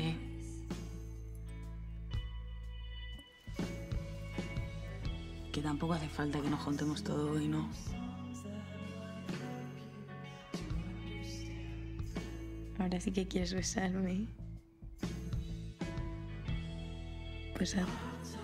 Eh. Que tampoco hace falta que nos juntemos todo hoy, ¿no? Ahora sí que quieres besarme. Pues hazlo.